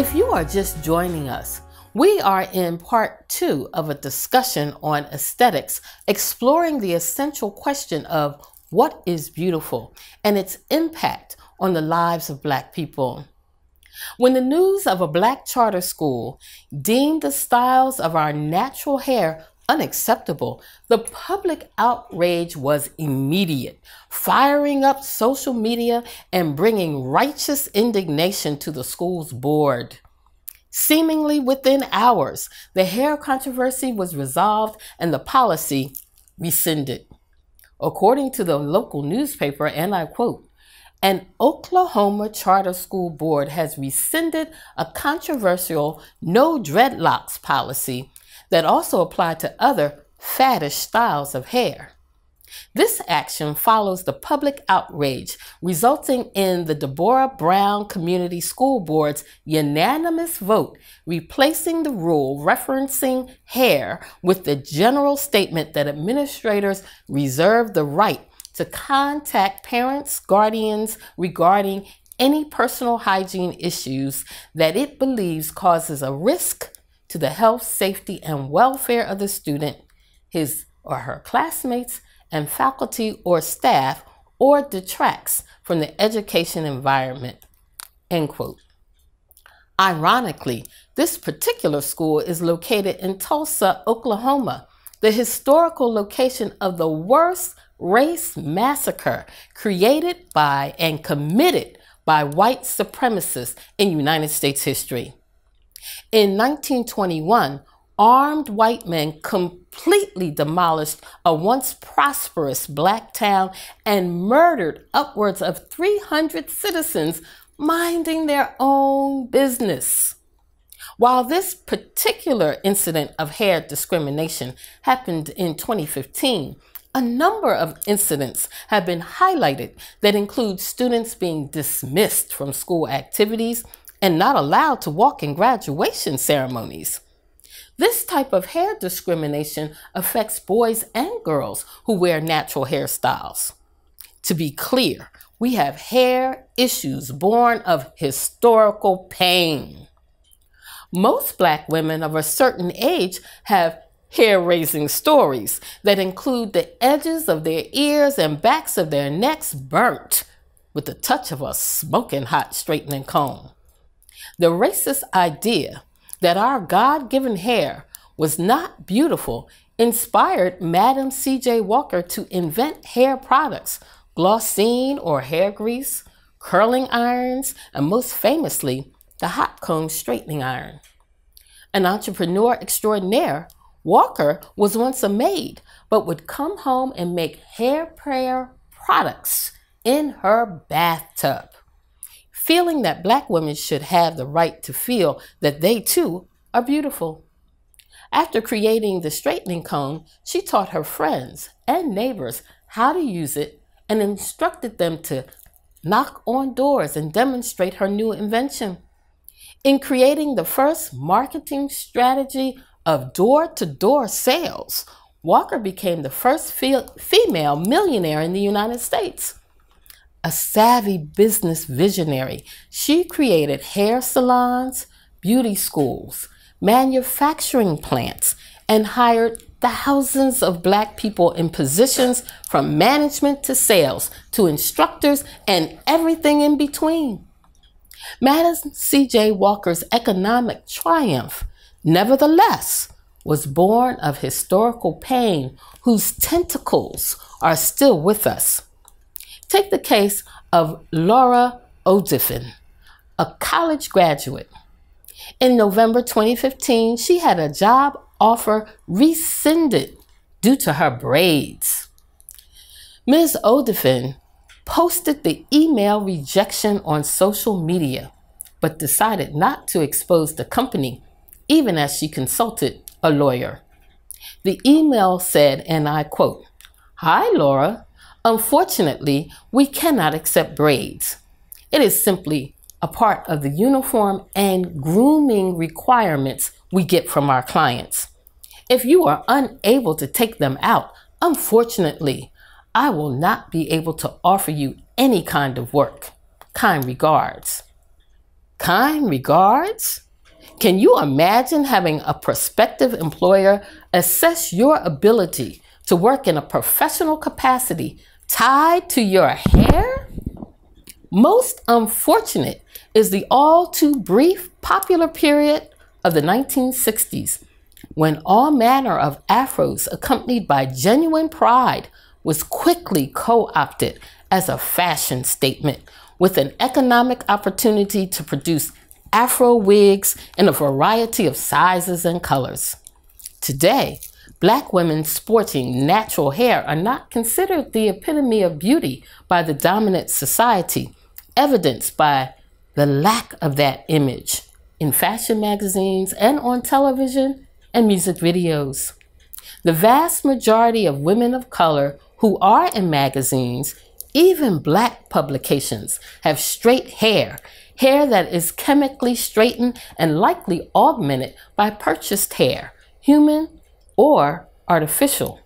If you are just joining us, we are in part two of a discussion on aesthetics, exploring the essential question of what is beautiful and its impact on the lives of Black people. When the news of a Black charter school deemed the styles of our natural hair unacceptable, the public outrage was immediate, firing up social media and bringing righteous indignation to the school's board. Seemingly within hours, the hair controversy was resolved and the policy rescinded. According to the local newspaper, and I quote, an Oklahoma charter school board has rescinded a controversial no dreadlocks policy that also apply to other faddish styles of hair. This action follows the public outrage resulting in the Deborah Brown Community School Board's unanimous vote replacing the rule referencing hair with the general statement that administrators reserve the right to contact parents, guardians regarding any personal hygiene issues that it believes causes a risk to the health, safety, and welfare of the student, his or her classmates, and faculty or staff, or detracts from the education environment. End quote. Ironically, this particular school is located in Tulsa, Oklahoma, the historical location of the worst race massacre created by and committed by white supremacists in United States history. In 1921, armed white men completely demolished a once prosperous black town and murdered upwards of 300 citizens minding their own business. While this particular incident of hair discrimination happened in 2015, a number of incidents have been highlighted that include students being dismissed from school activities and not allowed to walk in graduation ceremonies. This type of hair discrimination affects boys and girls who wear natural hairstyles. To be clear, we have hair issues born of historical pain. Most black women of a certain age have hair raising stories that include the edges of their ears and backs of their necks burnt with the touch of a smoking hot straightening comb. The racist idea that our God given hair was not beautiful inspired Madam C.J. Walker to invent hair products, Glossine or hair grease, curling irons, and most famously, the hot comb straightening iron. An entrepreneur extraordinaire, Walker was once a maid, but would come home and make hair prayer products in her bathtub feeling that black women should have the right to feel that they too are beautiful. After creating the straightening comb, she taught her friends and neighbors how to use it and instructed them to knock on doors and demonstrate her new invention. In creating the first marketing strategy of door to door sales, Walker became the first female millionaire in the United States a savvy business visionary, she created hair salons, beauty schools, manufacturing plants, and hired thousands of black people in positions from management to sales to instructors and everything in between. Madam C.J. Walker's economic triumph, nevertheless, was born of historical pain whose tentacles are still with us. Take the case of Laura Odifin, a college graduate. In November 2015, she had a job offer rescinded due to her braids. Ms. Odifin posted the email rejection on social media, but decided not to expose the company, even as she consulted a lawyer. The email said, and I quote, Hi, Laura. Unfortunately, we cannot accept braids. It is simply a part of the uniform and grooming requirements we get from our clients. If you are unable to take them out, unfortunately, I will not be able to offer you any kind of work. Kind regards. Kind regards? Can you imagine having a prospective employer assess your ability to work in a professional capacity tied to your hair? Most unfortunate is the all too brief popular period of the 1960s when all manner of afros accompanied by genuine pride was quickly co-opted as a fashion statement with an economic opportunity to produce afro wigs in a variety of sizes and colors. Today, black women sporting natural hair are not considered the epitome of beauty by the dominant society, evidenced by the lack of that image in fashion magazines and on television and music videos. The vast majority of women of color who are in magazines, even black publications, have straight hair, hair that is chemically straightened and likely augmented by purchased hair, human or artificial.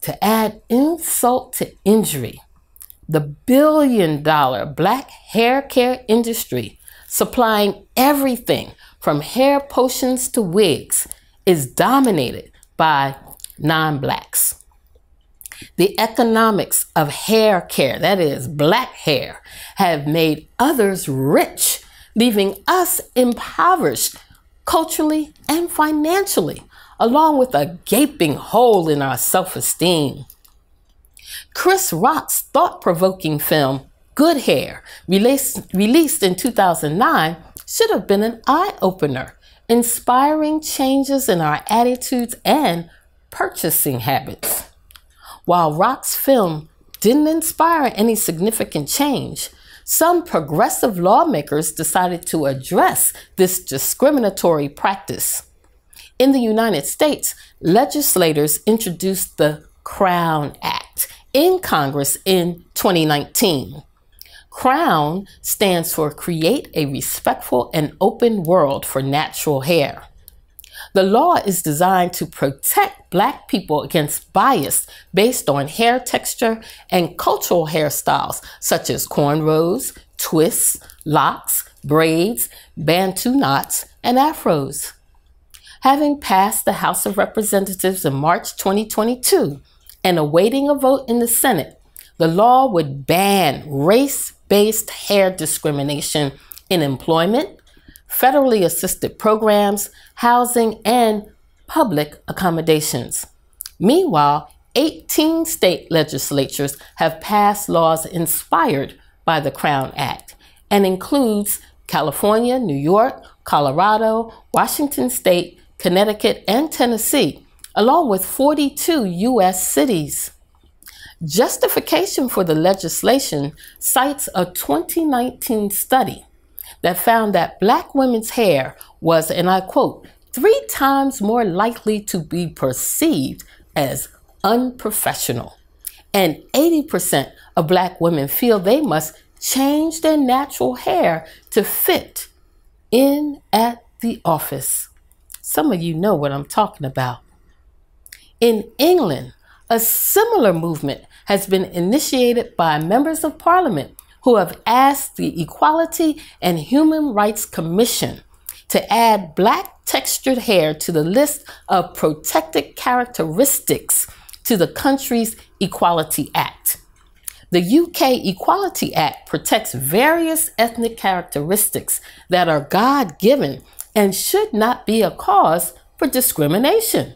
To add insult to injury, the billion dollar black hair care industry, supplying everything from hair potions to wigs, is dominated by non blacks. The economics of hair care, that is, black hair, have made others rich, leaving us impoverished culturally and financially, along with a gaping hole in our self esteem. Chris Rock's thought provoking film, Good Hair, released, released in 2009, should have been an eye opener, inspiring changes in our attitudes and purchasing habits. While Rock's film didn't inspire any significant change, some progressive lawmakers decided to address this discriminatory practice. In the United States, legislators introduced the Crown Act in Congress in 2019. CROWN stands for Create a Respectful and Open World for Natural Hair. The law is designed to protect Black people against bias based on hair texture and cultural hairstyles such as cornrows, twists, locks, braids, bantu knots, and afros. Having passed the House of Representatives in March 2022 and awaiting a vote in the Senate, the law would ban race based hair discrimination in employment, federally assisted programs, housing, and public accommodations. Meanwhile, 18 state legislatures have passed laws inspired by the Crown Act and includes California, New York, Colorado, Washington State, Connecticut, and Tennessee, along with 42 U.S. cities. Justification for the legislation cites a 2019 study that found that black women's hair was, and I quote, three times more likely to be perceived as unprofessional. And 80% of black women feel they must change their natural hair to fit in at the office. Some of you know what I'm talking about. In England, a similar movement has been initiated by members of parliament who have asked the Equality and Human Rights Commission to add black textured hair to the list of protected characteristics to the country's Equality Act. The UK Equality Act protects various ethnic characteristics that are God given and should not be a cause for discrimination.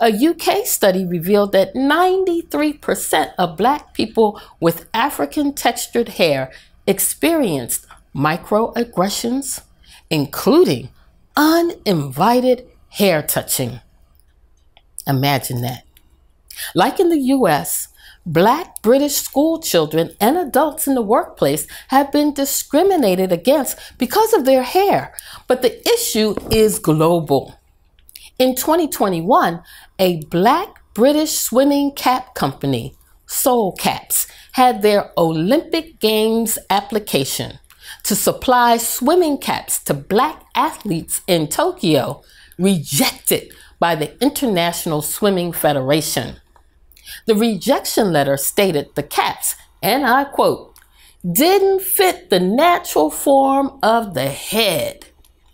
A UK study revealed that 93% of black people with African textured hair experienced microaggressions, including uninvited hair touching. Imagine that. Like in the US, black British school children and adults in the workplace have been discriminated against because of their hair, but the issue is global. In 2021, a black British swimming cap company, Soul Caps, had their Olympic Games application to supply swimming caps to black athletes in Tokyo rejected by the International Swimming Federation. The rejection letter stated the caps, and I quote, didn't fit the natural form of the head.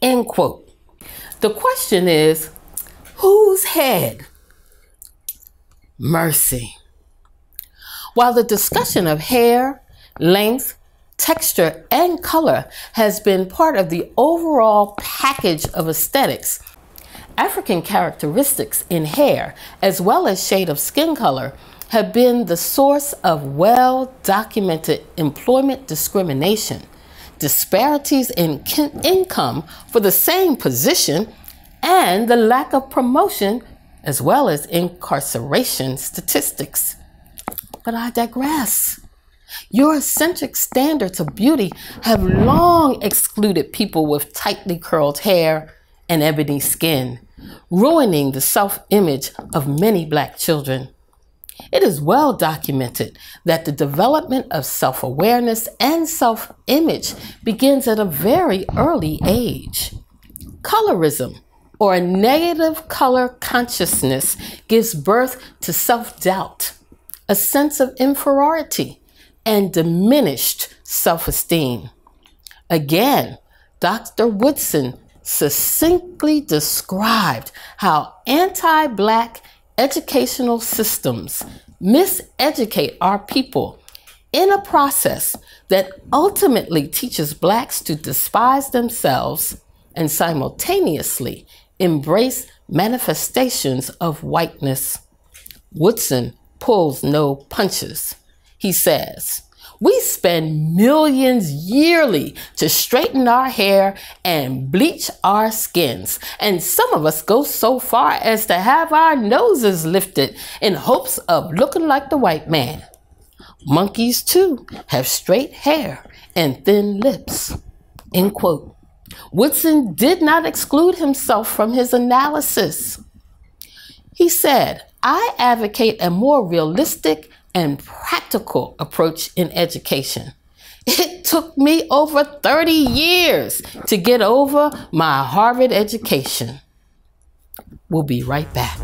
End quote. The question is whose head? Mercy. While the discussion of hair, length, texture, and color has been part of the overall package of aesthetics, African characteristics in hair, as well as shade of skin color, have been the source of well documented employment discrimination, disparities in income for the same position, and the lack of promotion, as well as incarceration statistics. But I digress. Eurocentric standards of beauty have long excluded people with tightly curled hair and ebony skin, ruining the self image of many black children. It is well documented that the development of self awareness and self image begins at a very early age. Colorism, or a negative color consciousness, gives birth to self doubt, a sense of inferiority, and diminished self esteem. Again, Dr. Woodson succinctly described how anti black educational systems miseducate our people in a process that ultimately teaches blacks to despise themselves and simultaneously embrace manifestations of whiteness. Woodson pulls no punches. He says, we spend millions yearly to straighten our hair and bleach our skins. And some of us go so far as to have our noses lifted in hopes of looking like the white man. Monkeys, too, have straight hair and thin lips. End quote. Woodson did not exclude himself from his analysis. He said, I advocate a more realistic and practical approach in education. It took me over 30 years to get over my Harvard education. We'll be right back.